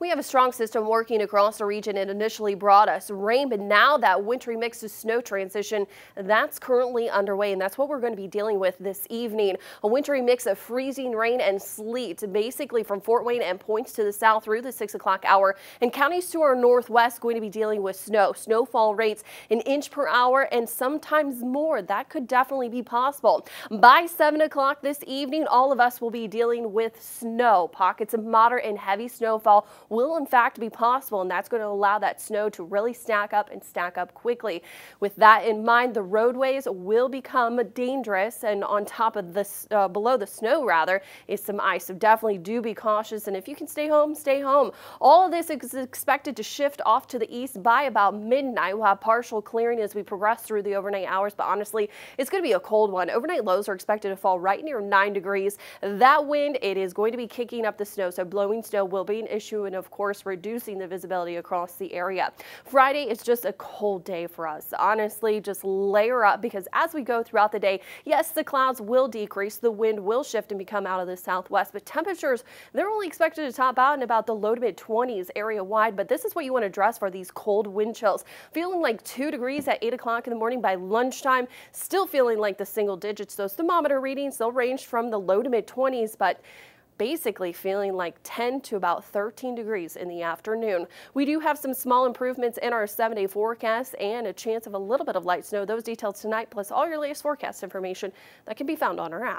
We have a strong system working across the region. It initially brought us rain, but now that wintry mix to snow transition, that's currently underway, and that's what we're going to be dealing with this evening. A wintry mix of freezing rain and sleet, basically from Fort Wayne and points to the south through the 6 o'clock hour, and counties to our northwest going to be dealing with snow. Snowfall rates an inch per hour and sometimes more. That could definitely be possible. By 7 o'clock this evening, all of us will be dealing with snow. Pockets of moderate and heavy snowfall will in fact be possible and that's going to allow that snow to really stack up and stack up quickly. With that in mind, the roadways will become dangerous and on top of this, uh, below the snow rather, is some ice. So definitely do be cautious and if you can stay home, stay home. All of this is expected to shift off to the east by about midnight. We'll have partial clearing as we progress through the overnight hours, but honestly, it's going to be a cold one. Overnight lows are expected to fall right near 9 degrees. That wind, it is going to be kicking up the snow, so blowing snow will be an issue and of course reducing the visibility across the area. Friday is just a cold day for us. Honestly, just layer up because as we go throughout the day, yes, the clouds will decrease, the wind will shift and become out of the southwest, but temperatures, they're only expected to top out in about the low to mid 20s area wide, but this is what you want to dress for these cold wind chills. Feeling like 2 degrees at 8 o'clock in the morning by lunchtime, still feeling like the single digits. Those thermometer readings, they'll range from the low to mid 20s, but basically feeling like 10 to about 13 degrees in the afternoon. We do have some small improvements in our seven day forecast and a chance of a little bit of light snow. Those details tonight, plus all your latest forecast information that can be found on our app.